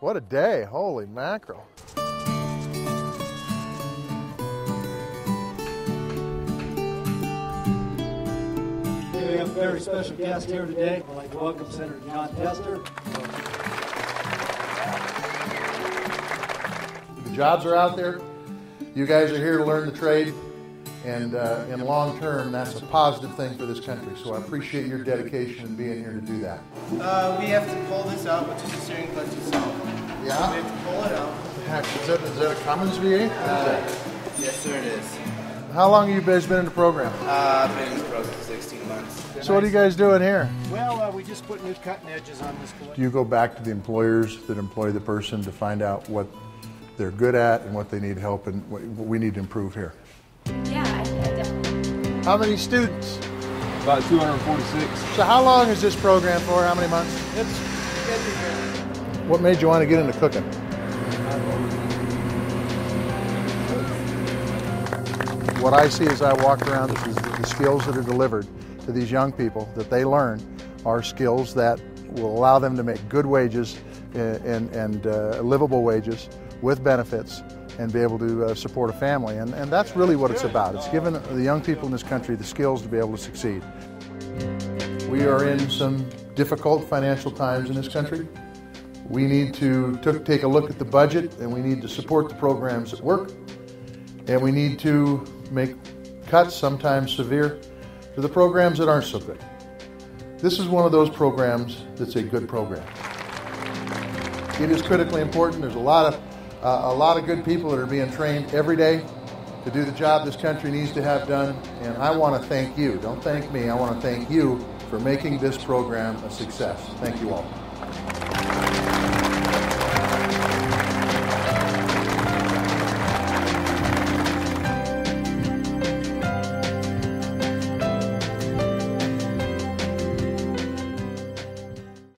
What a day. Holy mackerel. We have a very special guest here today. I'd like to welcome Senator Jon Tester. The jobs are out there. You guys are here to learn the trade. And uh, in long term, that's a positive thing for this country. So I appreciate your dedication and being here to do that. Uh, we have to pull this out, which is the steering clutch itself. Yeah? We have to pull it out. Heck, is that, is that a Cummins V8? Uh, yes, sir, it is. How long have you guys been in the program? Uh, I've been in this program for 16 months. So what are you guys doing here? Well, uh, we just put new cutting edges on this Do you go back to the employers that employ the person to find out what they're good at and what they need help and what what we need to improve here? Yeah, I, I definitely. How many students? About 246. So how long is this program for? How many months? It's What made you want to get into cooking? What I see as I walk around is the skills that are delivered to these young people that they learn are skills that will allow them to make good wages and, and, uh, livable wages with benefits and be able to uh, support a family. And, and that's really what it's about. It's giving the young people in this country the skills to be able to succeed. We are in some difficult financial times in this country. We need to take a look at the budget and we need to support the programs that work. And we need to make cuts, sometimes severe, to the programs that aren't so good. This is one of those programs that's a good program. It is critically important. There's a lot of uh, a lot of good people that are being trained every day to do the job this country needs to have done. And I want to thank you. Don't thank me. I want to thank you for making this program a success. Thank you all.